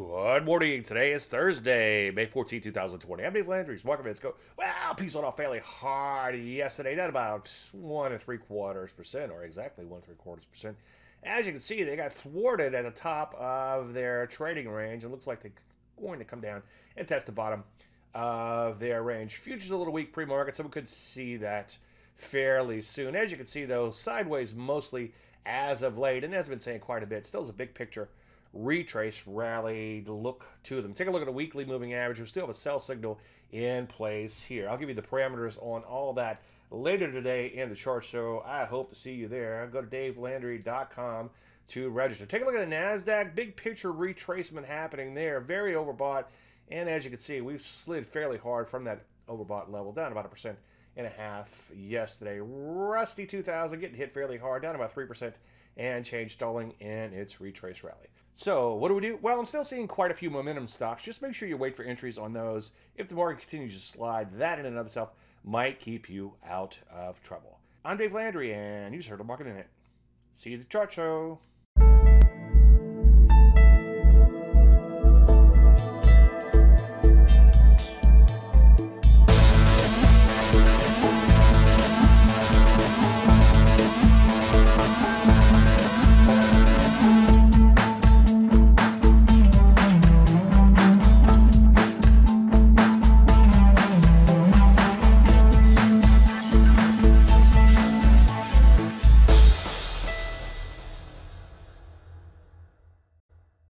Good morning. Today is Thursday, May 14, 2020. I'm Dave Landry's. Market minutes go, well, peace on off fairly hard yesterday, down about one and three quarters percent, or exactly one and three quarters percent. As you can see, they got thwarted at the top of their trading range. It looks like they're going to come down and test the bottom of their range. Futures a little weak pre-market, so we could see that fairly soon. As you can see, though, sideways mostly as of late, and as I've been saying quite a bit, still is a big picture retrace rally look to them. Take a look at the weekly moving average. We still have a sell signal in place here. I'll give you the parameters on all that later today in the chart so I hope to see you there. Go to davelandry.com to register. Take a look at the NASDAQ. Big picture retracement happening there. Very overbought. And as you can see, we've slid fairly hard from that overbought level down about a percent and a half yesterday. Russell 2000 getting hit fairly hard, down about 3% and change stalling in its retrace rally. So, what do we do? Well, I'm still seeing quite a few momentum stocks. Just make sure you wait for entries on those. If the market continues to slide, that in and of itself might keep you out of trouble. I'm Dave Landry, and you just heard a market in it. See you at the chart show.